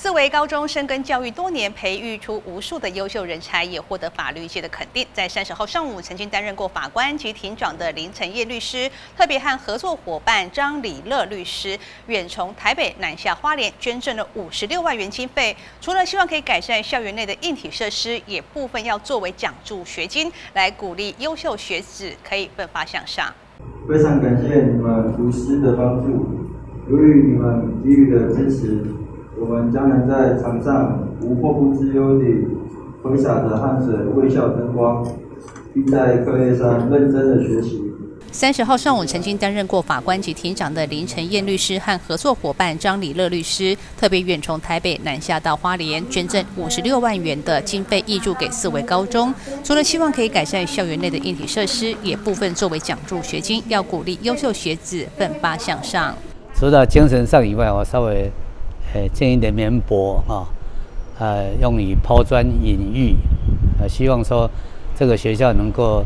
四维高中深耕教育多年，培育出无数的优秀人才，也获得法律界的肯定。在三十号上午，曾经担任过法官及庭长的林承业律师，特别和合作伙伴张礼乐律师，远从台北南下花莲，捐赠了五十六万元经费。除了希望可以改善校园内的硬体设施，也部分要作为奖助学金，来鼓励优秀学子可以奋发向上。非常感谢你们无私的帮助，由于你们给予的支持。我们将能在场上无后顾之忧地挥洒着汗水、微笑灯光，并在课业上认真的学习。三十号上午，曾经担任过法官及庭长的林承燕律师和合作伙伴张礼乐律师，特别远从台北南下到花莲，捐赠五十六万元的经费挹注给四位高中。除了希望可以改善校园内的硬体设施，也部分作为奖助学金，要鼓励优秀学子奋发向上。除了精神上以外，我稍微。呃，建一点棉帛啊，呃，用以抛砖引玉，呃，希望说这个学校能够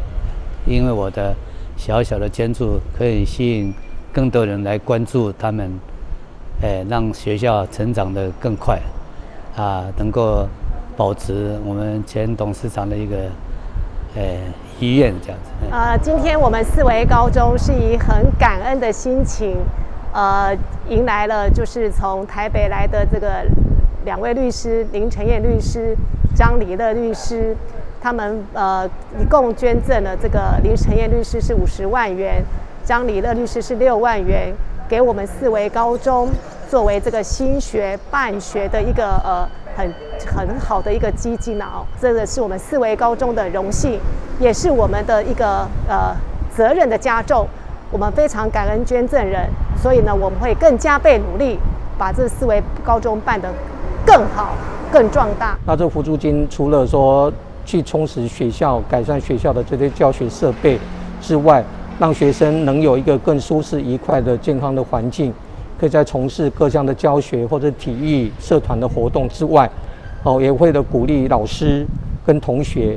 因为我的小小的捐助，可以吸引更多人来关注他们，呃，让学校成长的更快，啊，能够保持我们前董事长的一个呃遗愿这样子。呃，今天我们四维高中是以很感恩的心情。呃，迎来了就是从台北来的这个两位律师林承燕律师、张礼乐律师，他们呃一共捐赠了这个林承燕律师是五十万元，张礼乐律师是六万元，给我们四维高中作为这个新学办学的一个呃很很好的一个基金啊，这个是我们四维高中的荣幸，也是我们的一个呃责任的加重。我们非常感恩捐赠人，所以呢，我们会更加倍努力，把这四维高中办得更好、更壮大。那这辅助金除了说去充实学校、改善学校的这些教学设备之外，让学生能有一个更舒适、愉快的健康的环境，可以在从事各项的教学或者体育社团的活动之外，哦，也会的鼓励老师跟同学。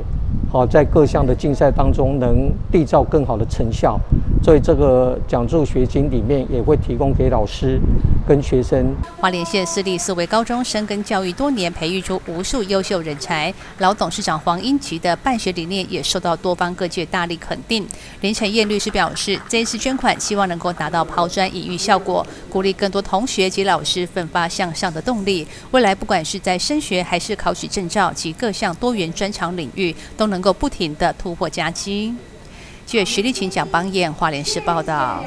好，在各项的竞赛当中能缔造更好的成效，所以这个奖助学金里面也会提供给老师跟学生。花莲县私立四维高中深耕教育多年，培育出无数优秀人才。老董事长黄英吉的办学理念也受到多方各界大力肯定。林晨燕律师表示，这一次捐款希望能够达到抛砖引玉效果，鼓励更多同学及老师奋发向上的动力。未来不管是在升学还是考取证照及各项多元专长领域，都能。够不停的突破佳绩。据徐立群讲，邦彦华联市报道。